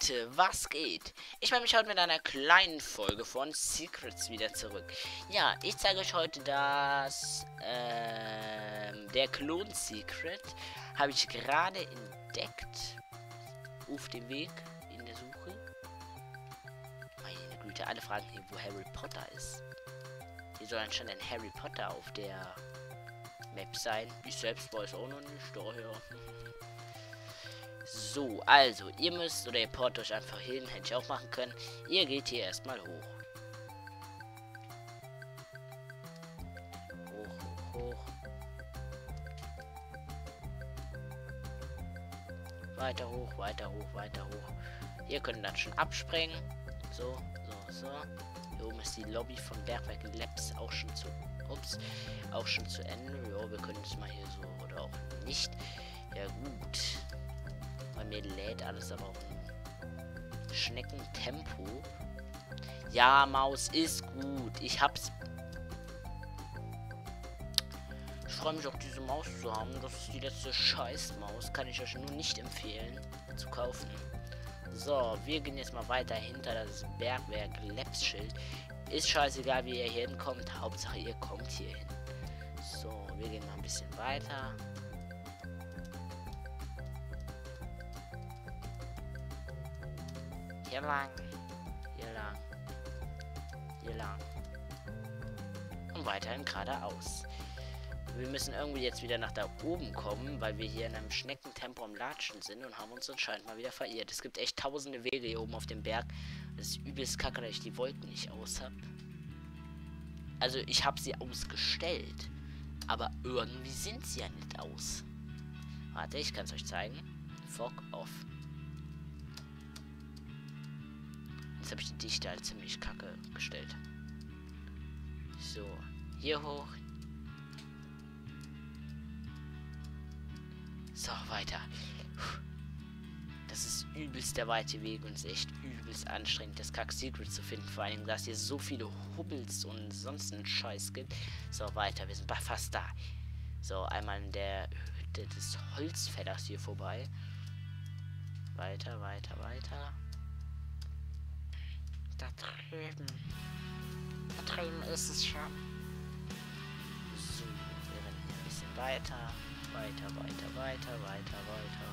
Leute, was geht? Ich melde mich heute mit einer kleinen Folge von Secrets wieder zurück. Ja, ich zeige euch heute das, ähm, der Klon Secret habe ich gerade entdeckt auf dem Weg in der Suche. Meine Güte, alle fragen hier, wo Harry Potter ist. Hier soll anscheinend ein Harry Potter auf der Map sein. Ich selbst weiß auch noch nicht, daher. So, also, ihr müsst, oder ihr port euch einfach hin, hätte ich auch machen können. Ihr geht hier erstmal hoch. Hoch, hoch, hoch. Weiter hoch, weiter hoch, weiter hoch. Ihr könnt dann schon abspringen. So, so, so. Hier oben ist die Lobby von Bergwerk Labs auch schon zu. Ups, auch schon zu Ende. Ja, wir können es mal hier so oder auch nicht. Ja gut. Bei mir lädt alles aber auch Schneckentempo. Ja, Maus ist gut. Ich hab's. Ich freue mich auch, diese Maus zu haben. Das ist die letzte Scheißmaus. Kann ich euch nur nicht empfehlen zu kaufen. So, wir gehen jetzt mal weiter hinter das Bergwerk Labs-Schild. Ist scheißegal, wie ihr hier hinkommt. Hauptsache, ihr kommt hier hin. So, wir gehen mal ein bisschen weiter. Hier lang. Hier lang. Hier lang. Und weiterhin geradeaus. Wir müssen irgendwie jetzt wieder nach da oben kommen, weil wir hier in einem Schneckentempo am Latschen sind und haben uns anscheinend mal wieder verirrt. Es gibt echt tausende Wege hier oben auf dem Berg. Das ist übelst kacke, dass ich die Wolken nicht aus habe. Also ich habe sie ausgestellt. Aber irgendwie sind sie ja nicht aus. Warte, ich kann es euch zeigen. Fog off. Jetzt habe ich die Dichte halt ziemlich kacke gestellt. So, hier hoch. So, weiter. Das ist übelst der weite Weg und ist echt übelst anstrengend, das Kack-Secret zu finden. Vor allem, dass hier so viele Hubbels und sonst einen Scheiß gibt. So, weiter. Wir sind fast da. So, einmal in der Hütte des Holzfällers hier vorbei. Weiter, weiter, weiter. Da drüben. Da drüben ist es schon. So, wir rennen hier ein bisschen weiter. Weiter, weiter, weiter, weiter, weiter.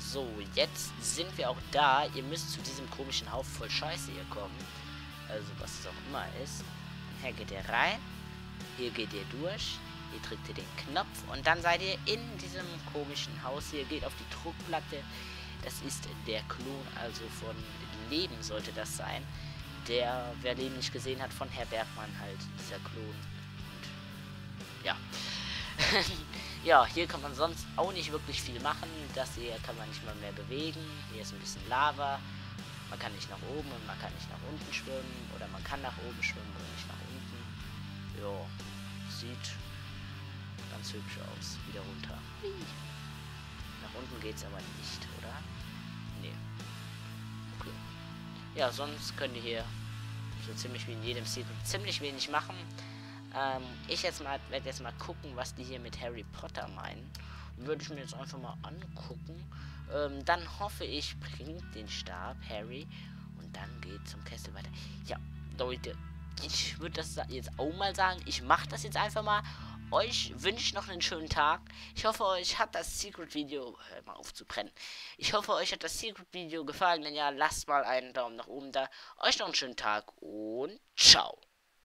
So, jetzt sind wir auch da. Ihr müsst zu diesem komischen Haufen voll Scheiße hier kommen. Also, was es auch immer ist. Hier geht ihr rein. Hier geht ihr durch. Hier drückt ihr den Knopf. Und dann seid ihr in diesem komischen Haus. Hier geht auf die Druckplatte. Das ist der Klon, also von Leben sollte das sein. Der, wer Leben nicht gesehen hat, von Herr Bergmann halt, dieser Klon. Und ja. ja, hier kann man sonst auch nicht wirklich viel machen. Das hier kann man nicht mal mehr bewegen. Hier ist ein bisschen Lava. Man kann nicht nach oben und man kann nicht nach unten schwimmen. Oder man kann nach oben schwimmen oder nicht nach unten. Ja, sieht ganz hübsch aus. Wieder runter. Nach unten geht es aber nicht, oder? Nee. Okay. Ja, sonst könnt ihr hier so ziemlich wie in jedem Secret ziemlich wenig machen. Ähm, ich jetzt mal werde jetzt mal gucken, was die hier mit Harry Potter meinen. Würde ich mir jetzt einfach mal angucken. Ähm, dann hoffe ich, bringt den Stab Harry und dann geht zum Kessel weiter. Ja, Leute, ich würde das jetzt auch mal sagen. Ich mache das jetzt einfach mal. Euch wünsche ich noch einen schönen Tag. Ich hoffe, euch hat das Secret-Video... Hör mal auf zu brennen. Ich hoffe, euch hat das Secret-Video gefallen. Wenn ja, lasst mal einen Daumen nach oben da. Euch noch einen schönen Tag und ciao.